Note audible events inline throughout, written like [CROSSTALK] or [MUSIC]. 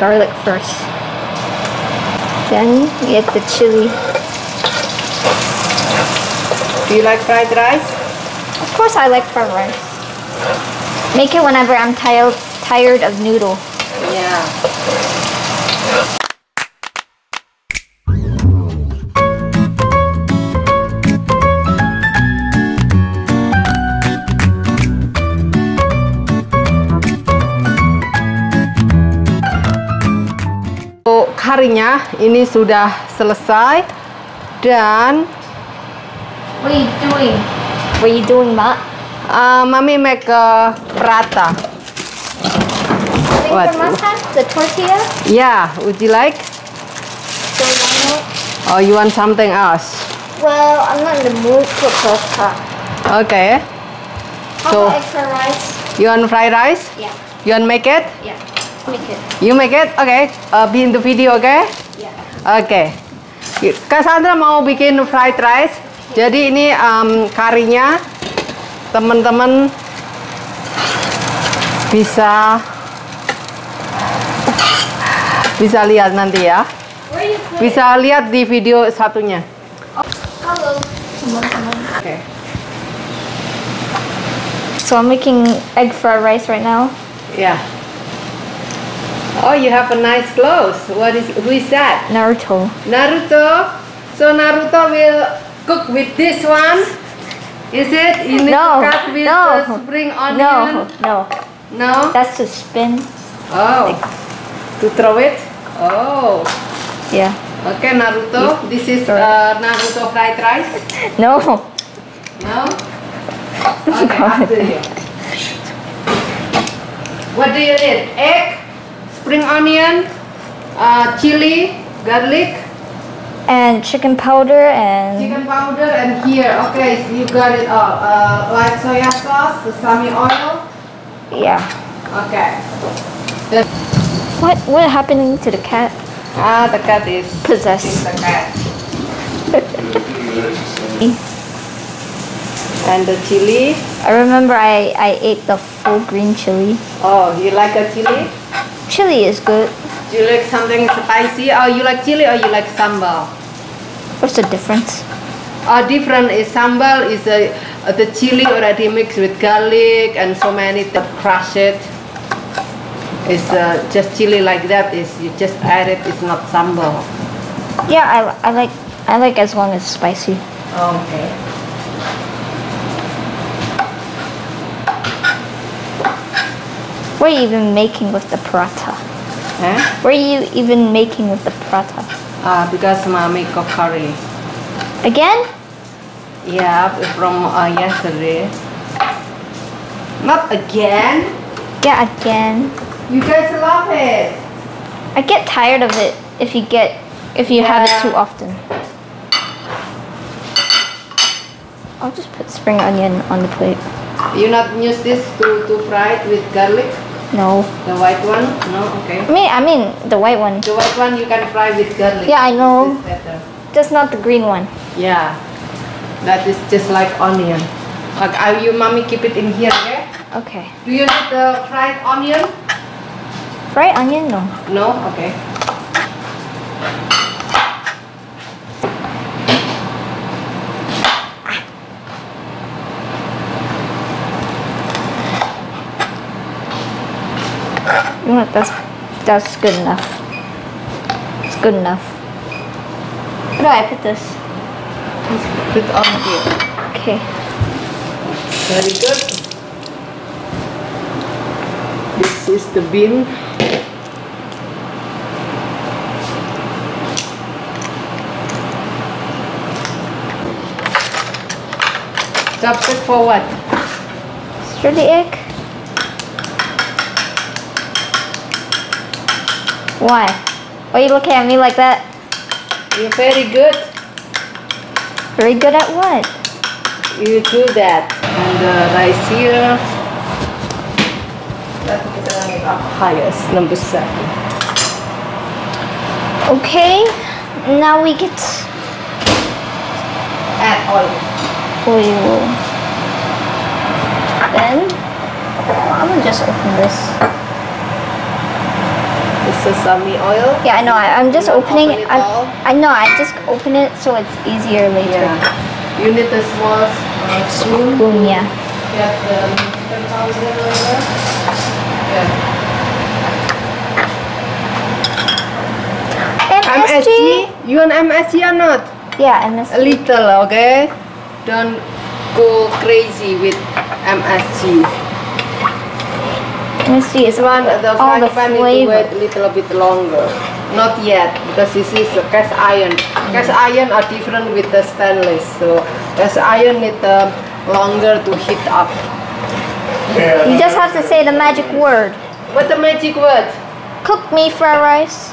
garlic first. Then we add the chili. Do you like fried rice? Of course, I like fried rice. Make it whenever I'm tired tired of noodle. Yeah. So, karinya ini sudah selesai dan What are you doing? What are you doing, Mak? uh, mami make a prata. What? masa? The tortilla? Yeah, would you like? So not? Or you want something else? Well, I'm not in the mood for pasta. Okay. How So- about extra rice? You want fried rice? Yeah, You want make it? yeah. Make it. You make it? Okay. Uh, be in the video, okay? Yeah. Oke. Cassandra mau bikin fried rice. Jadi ini um, karinya teman-teman bisa bisa lihat nanti ya. Bisa lihat di video satunya. Hello. Someone, someone. Oke. So I'm making egg fried rice right now. Ya. Oh, you have a nice clothes. What is who is that? Naruto. Naruto. So Naruto will cook with this one. Is it? You need No, to cut with no, the spring No, onion. no. No. That's to spin. Oh. To throw it? Oh. Yeah. Okay, Naruto. This is uh, Naruto fried rice. [LAUGHS] No. No? [LAUGHS] Okay, after you. What do you need? Egg, spring onion, uh, chili, garlic, And chicken powder and chicken powder, and here, okay, so you got it all. Uh, like soya sauce, sesame oil. yeah. Okay. What what happening to the cat? ah, the cat is Possessed. is the cat. [LAUGHS] And the chili. I remember I, I ate the full green chili. Oh, you like a chili? Chili is good. Do you like something spicy? Or you like chili or you like sambal? What's the difference? Uh, different is sambal is a, uh, the chili already mixed with garlic and so many to crush it. It's uh, just chili like that. Is you just add it. It's not sambal. Yeah, I, I like I like as long as spicy. Okay. What are you even making with the prata? Huh? What are you even making with the prata? Uh, because mommy cook curry. Again? Yeah, from uh, yesterday. Not again. Yeah, again. You guys love it. I get tired of it if you get if you have it too often. I'll just put spring onion on the plate. You not use this to, to fry it with garlic? No. The white one? No? Okay. I mean I mean the white one. The white one you can fry with garlic. Yeah, I know. Better. Just not the green one. Yeah. That is just like onion. Like, are you mommy keep it in here, okay? Okay. Do you need the fried onion? Fried onion? No. No? Okay. What? That's that's good enough. It's good enough. Where do I put this? Put on here. Okay. Very good. This is the bean. Chop it for what? Stir the egg. Why? Why are you looking at me like that? You're very good. Very good at what? You do that. And the rice here. Up highest, number seven. Okay. Now we get Add oil. oil. Then I'm gonna just open this. Sesame oil. Yeah, I know. I, I'm just opening. open it I? I know. I just open it so it's easier later. Yeah. You need a small uh, spoon. Boom. Yeah. Get the chicken powder later. Yeah. MSG. MSG? You want MSG or not? Yeah, MSG. A little, okay? Don't go crazy with MSG. MSG is This one, the all frying the pan need to flavor. wait a little bit longer. Not yet, because this is a cast iron. Cast iron are different with the stainless, so cast iron need uh, longer to heat up. You just have to say the magic word. What the magic word? Cook me fried rice.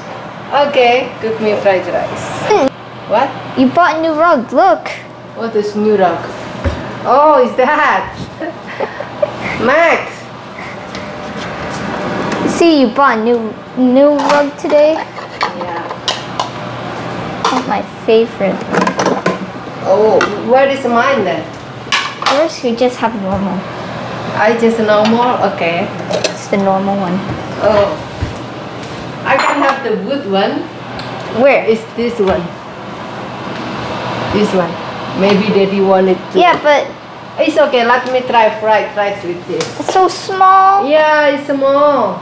Okay, cook me fried rice. What? You bought a new rug. Look. What is new rug? Oh, is that? [LAUGHS] Max, See, you bought a new new rug today. Yeah. That's my favorite. Oh, where is mine then? Yours, you just have normal. I just normal. Okay. It's the normal one. Oh, I can have the wood one. Where? It's this one. This one. Maybe daddy wanted to. Yeah, but It's okay. Let me try fried rice with this. it's so small. Yeah, it's small.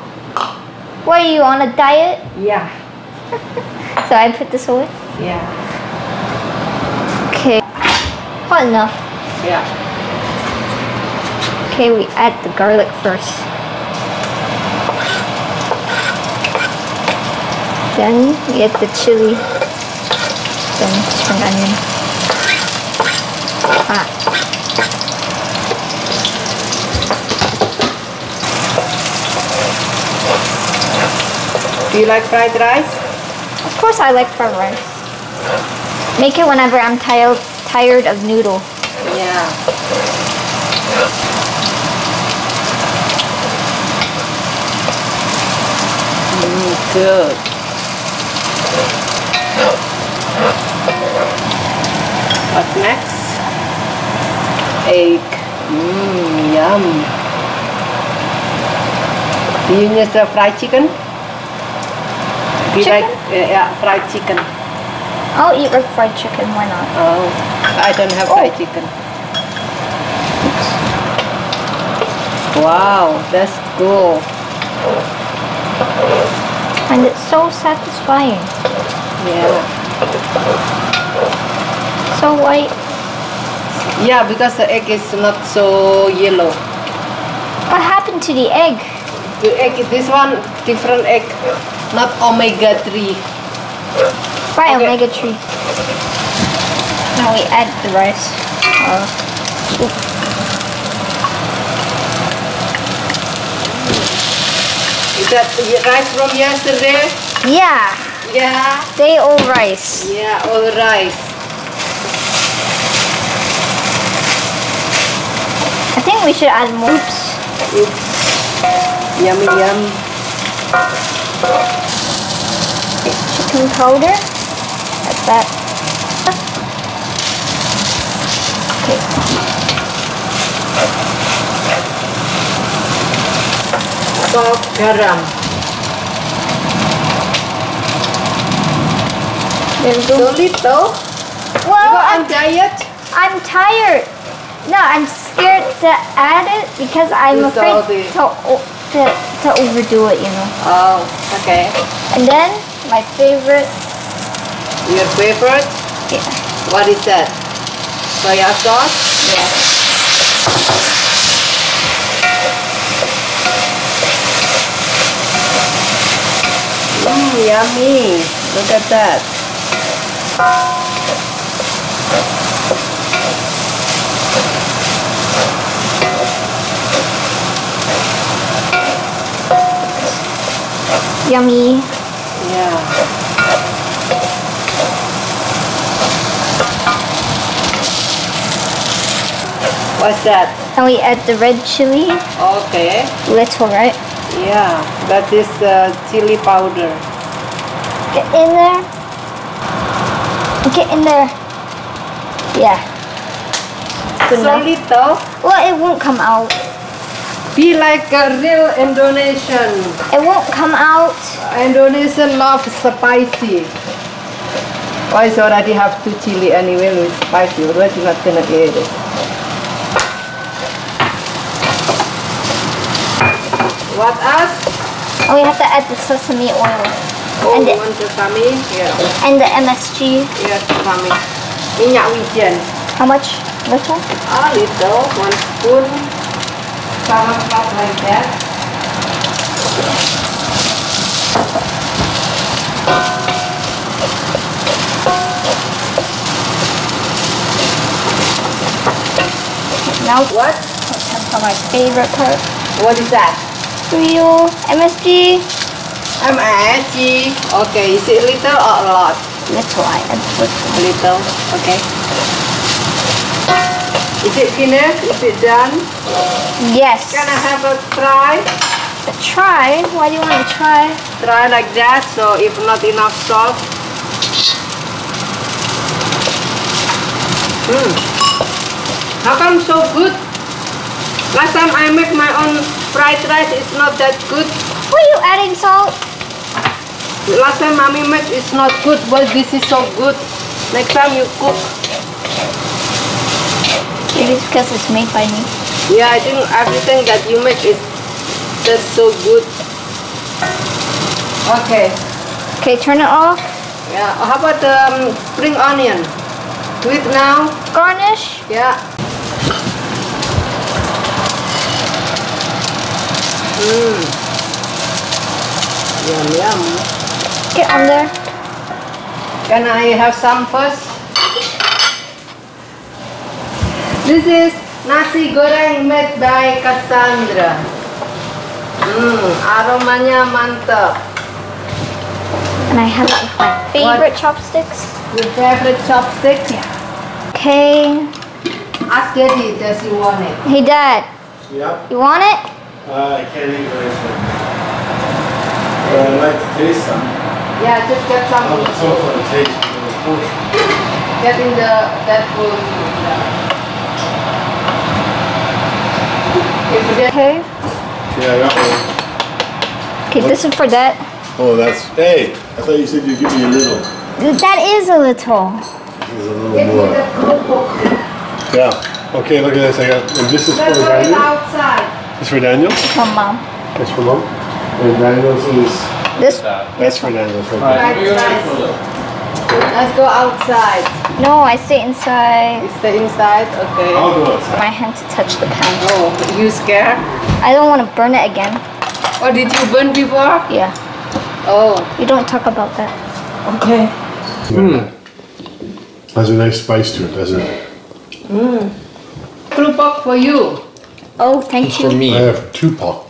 What are you on a diet? Yeah. [LAUGHS] So I put this away. Yeah. Okay. Hot enough. Yeah. Okay, we add the garlic first. Then we add the chili. Then spring onion. Ah. Do you like fried rice? Of course I like fried rice. Make it whenever I'm tired tired of noodle. Yeah. Mm, good. What next? Egg. Mmm, yum. Do you use the fried chicken? Chicken? like uh, yeah, fried chicken? I'll eat with fried chicken, why not? Oh, I don't have Oh. fried chicken. Wow, that's cool. And it's so satisfying. Yeah. So white. Yeah, because the egg is not so yellow. What happened to the egg? The egg, is this one different egg, not omega three. Right, Okay. omega 3. Now we add the rice. Uh, Is that the rice from yesterday? yeah, Yeah. day old rice. Yeah, all rice. I think we should add more. Oops. Oops. Yummy yum. Chicken powder. Add that. Okay. Salt garam. So go. little. Well, You I'm, diet? I'm tired. No, I'm scared to add it because I'm You afraid to, to, to overdo it, you know. Oh, okay. And then, my favorite, Your favorite? yeah, What is that? Soya sauce? yeah. Mmm, yummy. Look at that. Yummy. Yeah. What's that? And we add the red chili. Okay. Little, right? Yeah, that is uh, chili powder. Get in there. Get in there. Yeah. Good so enough. little. Well, it won't come out. Be like a real Indonesian. It won't come out. Indonesian love spicy. Why is already have two chili anyway with spicy? You're not gonna eat it. What else? And we have to add the sesame oil Oh, And the- sesame? Yeah, and the MSG. yeah, sesame. Minyak wijen. How much? Little? A little, one spoon. Sama stuff like that. Now What? let's for my favorite part. What is that? Real MSG. I'm. Okay, is it little or a lot? Little I add little. A little, okay. Is it finished? Is it done? Yes. Can I have a try? A Try. Why do you want to try? Try like that, so if not enough salt. Hmm. How come so good? Last time I make my own fried rice, it's not that good. Why are you adding salt? Last time mommy made, it's not good, but this is so good. Next time you cook. Maybe it's because it's made by me. Yeah, I think everything that you make is just so good. Okay. Okay, turn it off. Yeah. How about the um, spring onion? Do it now. Garnish. Yeah. Mmm. Yum yum. Get on there. Can I have some first? This is nasi goreng made by Cassandra. Hmm, aromanya mantap. And I have it my favorite chopsticks. Your favorite chopstick? Okay. Ask Daddy, does he want it? Hey, Dad. Yeah, You want it? uh, I can't eat very soon. But I'd like to taste some. Yeah, just get some. I'll so for the taste of the portion. Get in the that bowl. If you Okay. Yeah, I got one. Okay, this is for that. Oh, that's, hey, I thought you said you'd give me a little. That is a little. There's a little more. Yeah, okay, look at this, I got, and this is for Let's go Daniel? outside. This for Daniel? Come, Mom. That's for mom? And Daniel's is, This? that's for Daniel's right Right, right. Let's go outside. No, I stay inside. You stay inside, okay. I'll go outside. My hand to touch the pan. Oh, you scared? I don't want to burn it again. Or did you burn before? Yeah. Oh, You don't talk about that. okay. Mmm. Has a nice spice to it, doesn't it? Krupok for you. Oh, thank you. For me. I have two pot.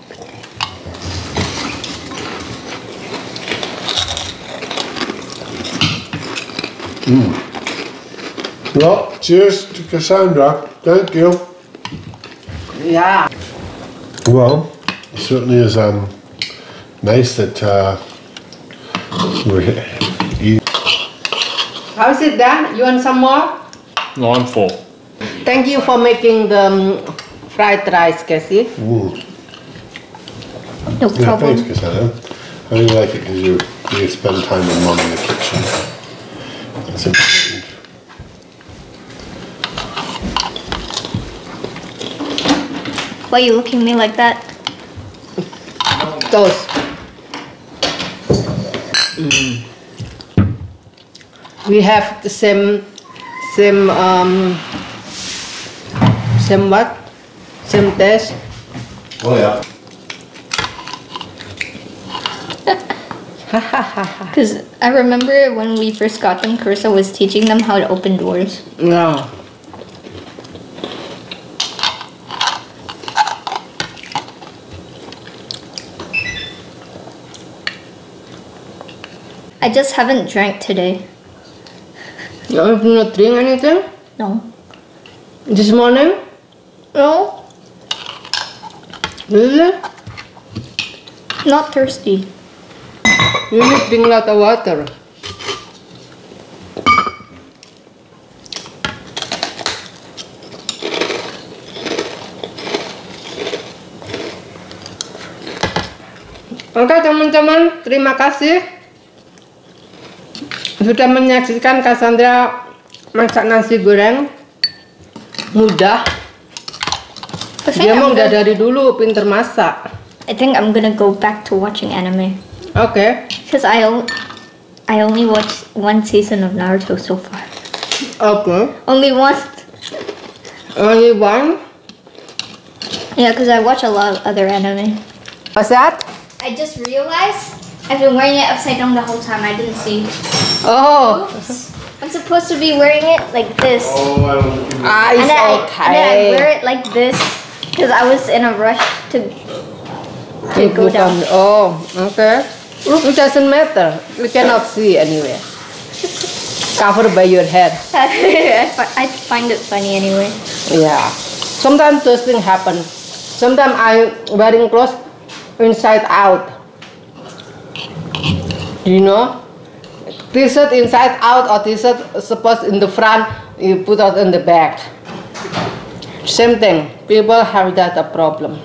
Mm. Well, cheers to Cassandra. Thank you. Yeah. Well, it certainly is um, nice that uh, we're eating. How's it done? You want some more? No, I'm full. Thank you for making the um, fried rice, Cassie. Mm. No Yeah, problem. thanks, Cassandra. I really like it because you, you spend time with mom in the kitchen. That's important. Why are you looking at me like that? Toast. We have the same, same, um, same what? Same taste. Oh, yeah. [LAUGHS] Because I remember when we first got them, Carissa was teaching them how to open doors. No. I just haven't drank today. You have not drink anything No. this morning? No? Really? Not thirsty. You need to drink a lot of water. Oke teman-teman, terima kasih sudah menyaksikan Cassandra masak nasi goreng mudah. Dia mah udah dari dulu pinter masak. I think I'm gonna go back to watching anime. Oke, Because I, I only watched one season of Naruto so far. oke. Only one. Only one. Yeah, because I watch a lot of other anime. What's that? I just realized I've been wearing it upside down the whole time. I didn't see. Oh, Oops. I'm supposed to be wearing it like this. Oh, I don't think you ah, and, then I, and then I wear it like this because I was in a rush to, to It go down. on- Oh, okay. It doesn't matter. You cannot see anyway. Covered by your head. [LAUGHS] I, fi- I find it funny anyway. Yeah. Sometimes those things happen. Sometimes I'm wearing clothes inside out. Do You know? T-shirt inside out or T-shirt supposed in the front, you put out in the back. Same thing. People have that a problem.